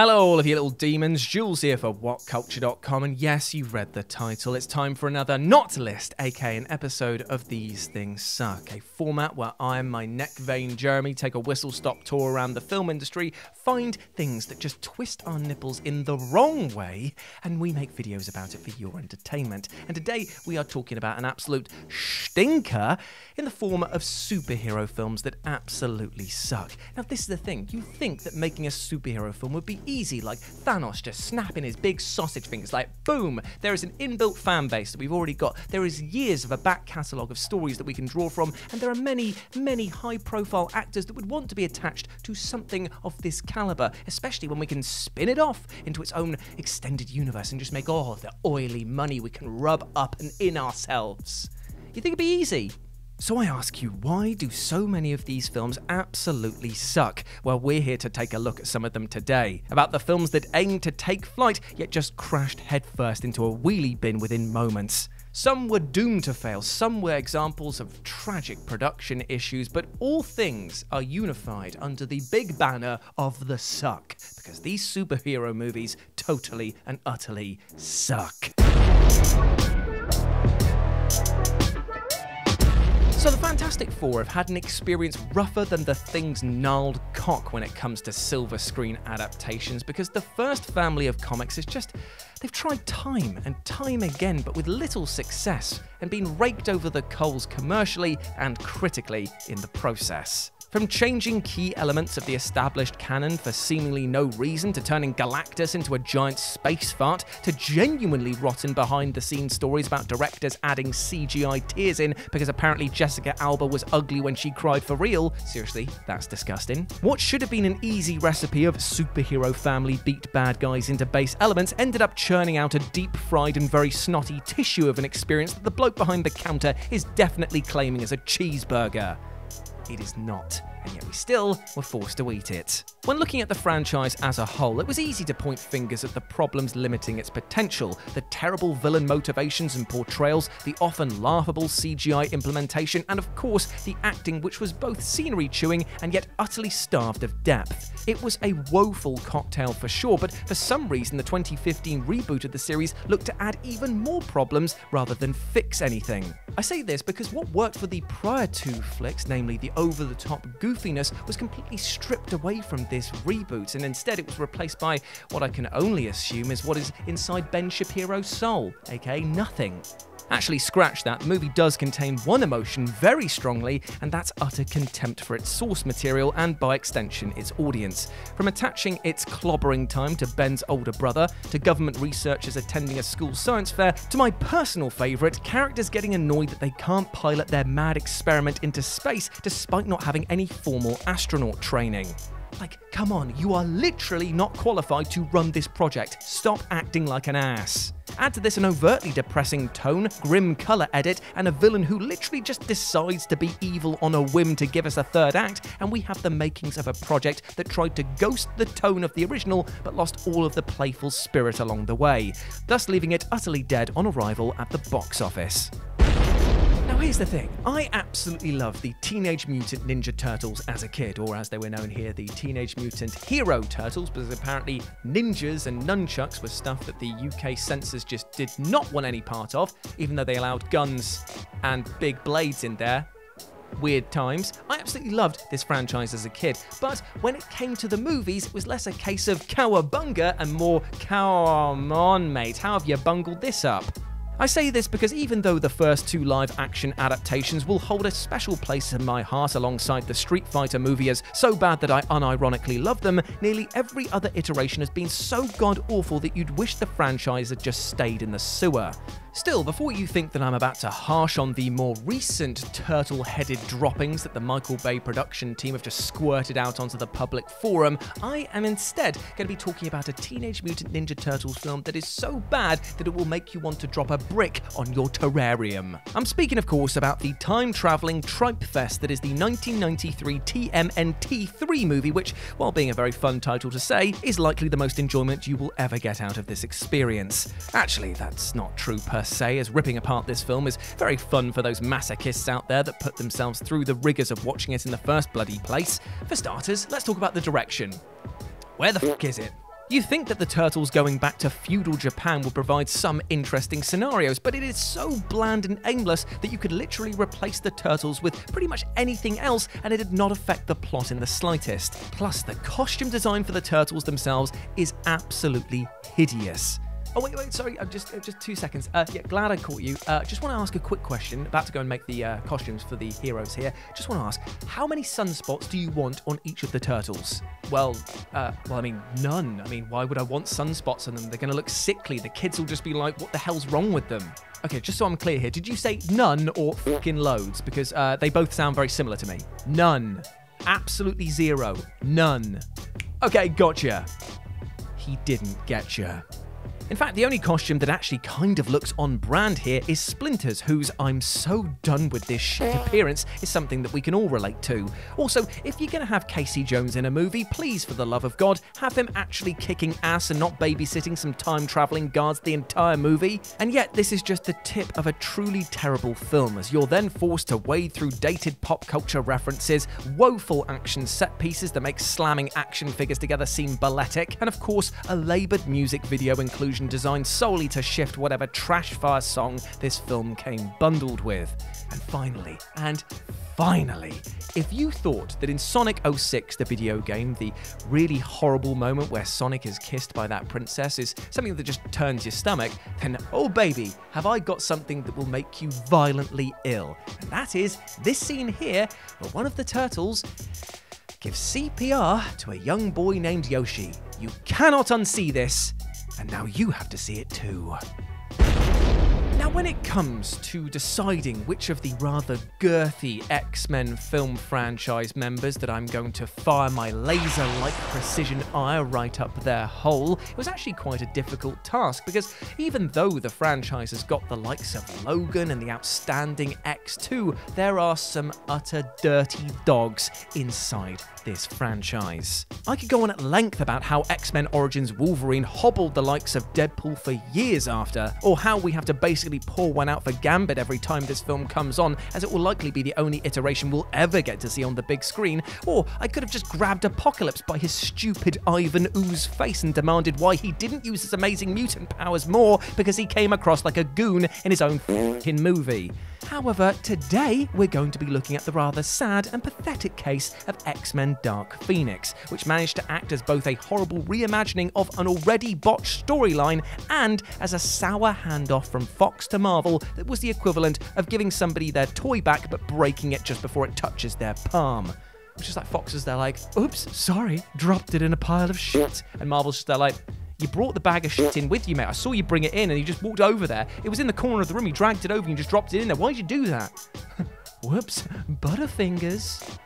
Hello, all of you little demons. Jules here for WhatCulture.com, and yes, you've read the title. It's time for another Not List, aka an episode of These Things Suck, a format where I and my neck vein Jeremy take a whistle stop tour around the film industry, find things that just twist our nipples in the wrong way, and we make videos about it for your entertainment. And today we are talking about an absolute stinker in the form of superhero films that absolutely suck. Now, this is the thing you think that making a superhero film would be easy, like Thanos just snapping his big sausage fingers, like boom, there is an inbuilt fan base that we've already got. There is years of a back catalogue of stories that we can draw from, and there are many, many high profile actors that would want to be attached to something of this caliber, especially when we can spin it off into its own extended universe and just make all the oily money we can rub up and in ourselves. You think it'd be easy? So I ask you, why do so many of these films absolutely suck? Well, we're here to take a look at some of them today. About the films that aimed to take flight, yet just crashed headfirst into a wheelie bin within moments. Some were doomed to fail, some were examples of tragic production issues, but all things are unified under the big banner of the suck, because these superhero movies totally and utterly suck. So the Fantastic Four have had an experience rougher than the thing's gnarled cock when it comes to silver screen adaptations because the first family of comics is just they've tried time and time again but with little success and been raked over the coals commercially and critically in the process. From changing key elements of the established canon for seemingly no reason to turning Galactus into a giant space fart, to genuinely rotten behind the scenes stories about directors adding CGI tears in because apparently Jessica Alba was ugly when she cried for real. Seriously, that's disgusting. What should have been an easy recipe of superhero family beat bad guys into base elements ended up churning out a deep fried and very snotty tissue of an experience that the bloke behind the counter is definitely claiming as a cheeseburger. It is not, and yet we still were forced to eat it. When looking at the franchise as a whole, it was easy to point fingers at the problems limiting its potential the terrible villain motivations and portrayals, the often laughable CGI implementation, and of course, the acting, which was both scenery chewing and yet utterly starved of depth. It was a woeful cocktail for sure, but for some reason, the 2015 reboot of the series looked to add even more problems rather than fix anything. I say this because what worked for the prior two flicks, namely the over the top was completely stripped away from this reboot, and instead it was replaced by what I can only assume is what is inside Ben Shapiro's soul, aka nothing. Actually, scratch that, the movie does contain one emotion very strongly, and that's utter contempt for its source material and, by extension, its audience. From attaching its clobbering time to Ben's older brother, to government researchers attending a school science fair, to my personal favourite, characters getting annoyed that they can't pilot their mad experiment into space despite not having any formal astronaut training. Like, come on, you are literally not qualified to run this project. Stop acting like an ass. Add to this an overtly depressing tone, grim colour edit, and a villain who literally just decides to be evil on a whim to give us a third act, and we have the makings of a project that tried to ghost the tone of the original but lost all of the playful spirit along the way, thus leaving it utterly dead on arrival at the box office. Here's the thing I absolutely loved the Teenage Mutant Ninja Turtles as a kid, or as they were known here, the Teenage Mutant Hero Turtles, because apparently ninjas and nunchucks were stuff that the UK censors just did not want any part of, even though they allowed guns and big blades in there weird times. I absolutely loved this franchise as a kid, but when it came to the movies, it was less a case of cowabunga and more come on, mate, how have you bungled this up? I say this because even though the first two live action adaptations will hold a special place in my heart alongside the Street Fighter movie as so bad that I unironically love them, nearly every other iteration has been so god awful that you'd wish the franchise had just stayed in the sewer. Still, before you think that I'm about to harsh on the more recent turtle headed droppings that the Michael Bay production team have just squirted out onto the public forum, I am instead going to be talking about a Teenage Mutant Ninja Turtles film that is so bad that it will make you want to drop a brick on your terrarium. I'm speaking, of course, about the time traveling tripe fest that is the 1993 TMNT 3 movie, which, while being a very fun title to say, is likely the most enjoyment you will ever get out of this experience. Actually, that's not true per se, as ripping apart this film is very fun for those masochists out there that put themselves through the rigours of watching it in the first bloody place. For starters, let's talk about the direction. Where the fuck is it? You think that the turtles going back to feudal Japan would provide some interesting scenarios, but it is so bland and aimless that you could literally replace the turtles with pretty much anything else and it did not affect the plot in the slightest. Plus, the costume design for the turtles themselves is absolutely hideous. Oh wait, wait, sorry, I'm just uh, just two seconds. Uh, yeah, glad I caught you. Uh, just want to ask a quick question. About to go and make the uh, costumes for the heroes here. Just want to ask, how many sunspots do you want on each of the turtles? Well, uh, well, I mean, none. I mean, why would I want sunspots on them? They're going to look sickly. The kids will just be like, what the hell's wrong with them? Okay, just so I'm clear here, did you say none or fucking loads? Because uh, they both sound very similar to me. None. Absolutely zero. None. Okay, gotcha. He didn't getcha. In fact, the only costume that actually kind of looks on brand here is Splinter's, whose I'm so done with this shit appearance is something that we can all relate to. Also, if you're going to have Casey Jones in a movie, please, for the love of God, have him actually kicking ass and not babysitting some time traveling guards the entire movie. And yet, this is just the tip of a truly terrible film, as you're then forced to wade through dated pop culture references, woeful action set pieces that make slamming action figures together seem balletic, and of course, a laboured music video inclusion designed solely to shift whatever trash fire song this film came bundled with. And finally, and finally, if you thought that in Sonic 06, the video game, the really horrible moment where Sonic is kissed by that princess is something that just turns your stomach, then oh baby, have I got something that will make you violently ill. And that is this scene here where one of the turtles gives CPR to a young boy named Yoshi. You cannot unsee this, and now you have to see it too. Now, when it comes to deciding which of the rather girthy X Men film franchise members that I'm going to fire my laser like precision eye right up their hole, it was actually quite a difficult task because even though the franchise has got the likes of Logan and the outstanding X2, there are some utter dirty dogs inside this franchise. I could go on at length about how X Men Origins Wolverine hobbled the likes of Deadpool for years after, or how we have to basically pour one out for Gambit every time this film comes on, as it will likely be the only iteration we'll ever get to see on the big screen, or I could have just grabbed Apocalypse by his stupid Ivan Ooze face and demanded why he didn't use his amazing mutant powers more because he came across like a goon in his own f***ing movie. However, today we're going to be looking at the rather sad and pathetic case of X Men Dark Phoenix, which managed to act as both a horrible reimagining of an already botched storyline and as a sour handoff from Fox to Marvel that was the equivalent of giving somebody their toy back but breaking it just before it touches their palm. Which is like Foxes, they're like, oops, sorry, dropped it in a pile of shit. And Marvel's just, they're like, you brought the bag of shit in with you, mate. I saw you bring it in and you just walked over there. It was in the corner of the room. You dragged it over and you just dropped it in there. Why'd you do that? Whoops, Butterfingers.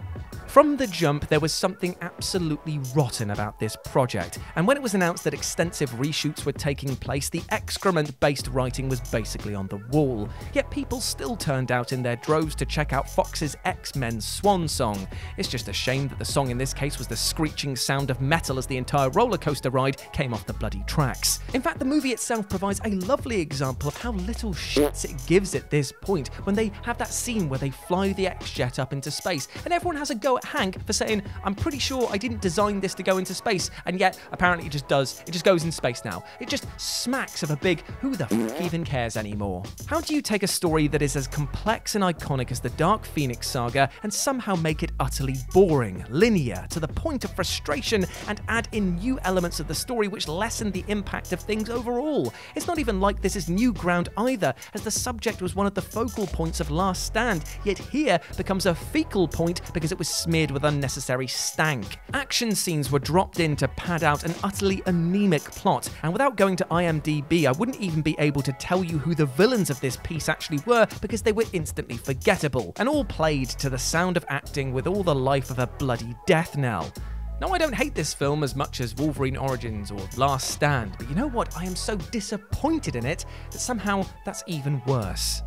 From the jump, there was something absolutely rotten about this project, and when it was announced that extensive reshoots were taking place, the excrement based writing was basically on the wall. Yet people still turned out in their droves to check out Fox's X Men Swan song. It's just a shame that the song in this case was the screeching sound of metal as the entire roller coaster ride came off the bloody tracks. In fact, the movie itself provides a lovely example of how little shits it gives at this point when they have that scene where they fly the X Jet up into space, and everyone has a go Hank for saying, I'm pretty sure I didn't design this to go into space, and yet apparently it just does. It just goes in space now. It just smacks of a big, who the f even cares anymore? How do you take a story that is as complex and iconic as the Dark Phoenix saga and somehow make it utterly boring, linear, to the point of frustration, and add in new elements of the story which lessen the impact of things overall? It's not even like this is new ground either, as the subject was one of the focal points of Last Stand, yet here becomes a fecal point because it was smeared with unnecessary stank. Action scenes were dropped in to pad out an utterly anemic plot, and without going to IMDb, I wouldn't even be able to tell you who the villains of this piece actually were because they were instantly forgettable, and all played to the sound of acting with all the life of a bloody death knell. Now, I don't hate this film as much as Wolverine Origins or Last Stand, but you know what? I am so disappointed in it that somehow that's even worse.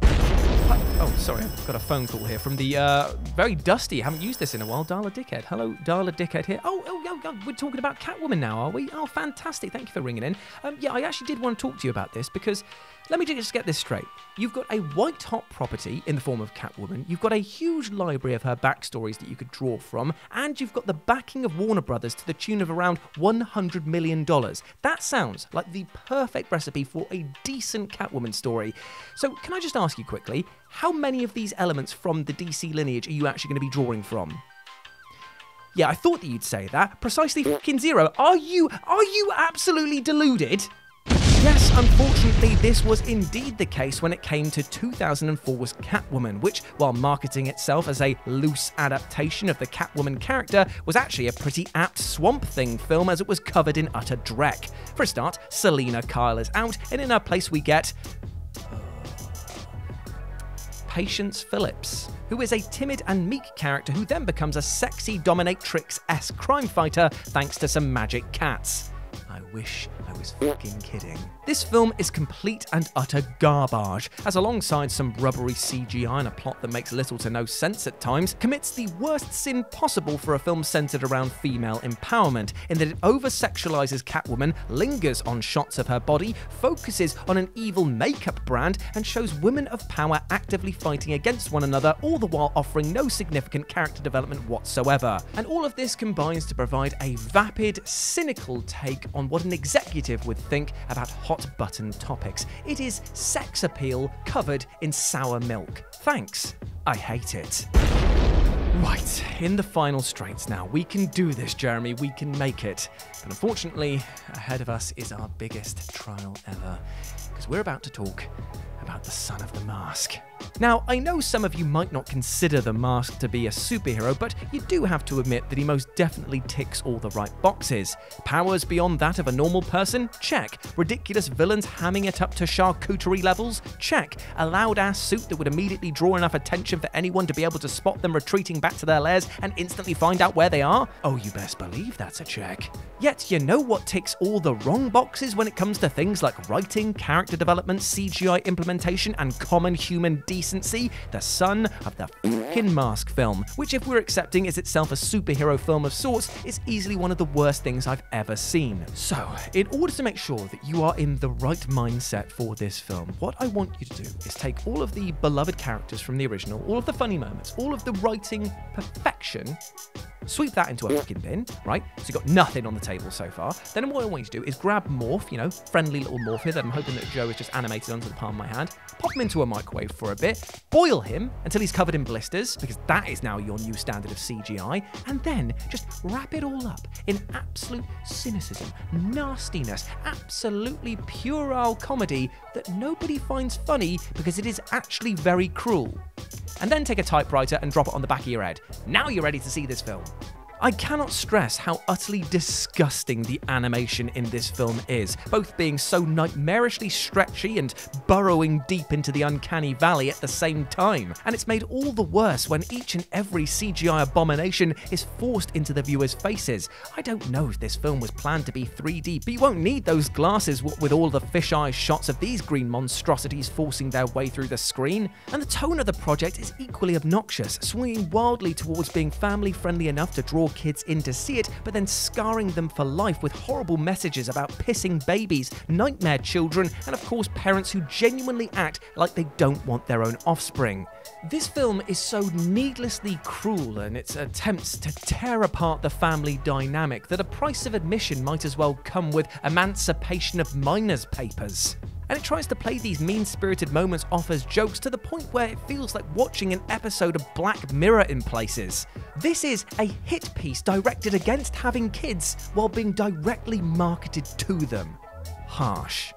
Oh, sorry, I've got a phone call here from the uh, very dusty, haven't used this in a while, Darla Dickhead. Hello, Darla Dickhead here. Oh, oh, we're talking about Catwoman now, are we? Oh, fantastic. Thank you for ringing in. Um, yeah, I actually did want to talk to you about this because let me just get this straight. You've got a white hot property in the form of Catwoman, you've got a huge library of her backstories that you could draw from, and you've got the backing of Warner Brothers to the tune of around $100 million. That sounds like the perfect recipe for a decent Catwoman story. So, can I just ask you quickly, how many of these elements from the DC lineage are you actually going to be drawing from? Yeah, I thought that you'd say that. Precisely fucking zero. Are you are you absolutely deluded? Yes, unfortunately, this was indeed the case when it came to 2004's Catwoman, which, while marketing itself as a loose adaptation of the Catwoman character, was actually a pretty apt Swamp Thing film as it was covered in utter dreck. For a start, Selina Kyle is out, and in her place we get. Patience Phillips, who is a timid and meek character who then becomes a sexy dominatrix esque crime fighter thanks to some magic cats. I wish I was fucking kidding. This film is complete and utter garbage, as alongside some rubbery CGI and a plot that makes little to no sense at times, commits the worst sin possible for a film centered around female empowerment, in that it over sexualizes Catwoman, lingers on shots of her body, focuses on an evil makeup brand, and shows women of power actively fighting against one another, all the while offering no significant character development whatsoever. And all of this combines to provide a vapid, cynical take on what an executive would think about hot hot button topics. It is sex appeal covered in sour milk. Thanks. I hate it. Right, in the final straights now. We can do this, Jeremy. We can make it. But unfortunately, ahead of us is our biggest trial ever. Because we're about to talk about the son of the mask. Now, I know some of you might not consider the Mask to be a superhero, but you do have to admit that he most definitely ticks all the right boxes. Powers beyond that of a normal person? Check. Ridiculous villains hamming it up to charcuterie levels? Check. A loud ass suit that would immediately draw enough attention for anyone to be able to spot them retreating back to their lairs and instantly find out where they are? Oh, you best believe that's a check. Yet, you know what ticks all the wrong boxes when it comes to things like writing, character development, CGI implementation, and common human decency, the son of the fucking Mask film, which, if we're accepting is itself a superhero film of sorts, is easily one of the worst things I've ever seen. So, in order to make sure that you are in the right mindset for this film, what I want you to do is take all of the beloved characters from the original, all of the funny moments, all of the writing perfection, Sweep that into a fucking bin, right? So you've got nothing on the table so far. Then what I want you to do is grab Morph, you know, friendly little Morph here that I'm hoping that Joe has just animated onto the palm of my hand. Pop him into a microwave for a bit, boil him until he's covered in blisters, because that is now your new standard of CGI, and then just wrap it all up in absolute cynicism, nastiness, absolutely puerile comedy that nobody finds funny because it is actually very cruel and then take a typewriter and drop it on the back of your head. Now you're ready to see this film. I cannot stress how utterly disgusting the animation in this film is, both being so nightmarishly stretchy and burrowing deep into the uncanny valley at the same time. And it's made all the worse when each and every CGI abomination is forced into the viewer's faces. I don't know if this film was planned to be 3D, but you won't need those glasses with all the fisheye shots of these green monstrosities forcing their way through the screen. And the tone of the project is equally obnoxious, swinging wildly towards being family friendly enough to draw kids in to see it, but then scarring them for life with horrible messages about pissing babies, nightmare children, and of course parents who genuinely act like they don't want their own offspring. This film is so needlessly cruel in its attempts to tear apart the family dynamic that a price of admission might as well come with emancipation of minors papers and it tries to play these mean spirited moments off as jokes to the point where it feels like watching an episode of Black Mirror in places. This is a hit piece directed against having kids while being directly marketed to them. Harsh.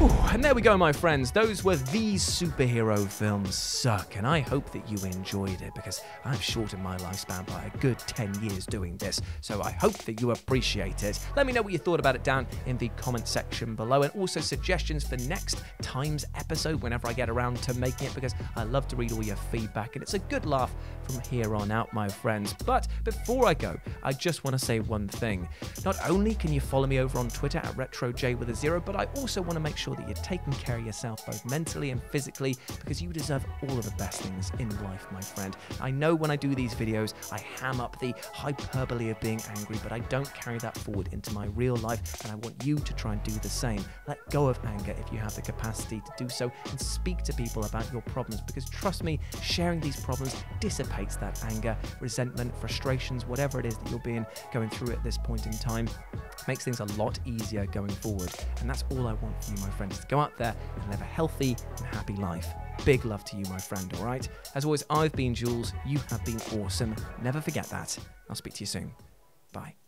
And there we go, my friends. Those were these superhero films suck, and I hope that you enjoyed it because I've shortened my lifespan by a good 10 years doing this. So I hope that you appreciate it. Let me know what you thought about it down in the comment section below, and also suggestions for next time's episode whenever I get around to making it because I love to read all your feedback, and it's a good laugh from here on out, my friends. But before I go, I just want to say one thing. Not only can you follow me over on Twitter at RetroJ with a zero, but I also want to make sure sure that you're taking care of yourself both mentally and physically because you deserve all of the best things in life, my friend. I know when I do these videos, I ham up the hyperbole of being angry, but I don't carry that forward into my real life, and I want you to try and do the same. Let go of anger if you have the capacity to do so, and speak to people about your problems because trust me, sharing these problems dissipates that anger, resentment, frustrations, whatever it is that you're being going through at this point in time makes things a lot easier going forward. And that's all I want for you, my friends, to go out there and live a healthy and happy life. Big love to you, my friend, all right? As always, I've been Jules. You have been awesome. Never forget that. I'll speak to you soon. Bye.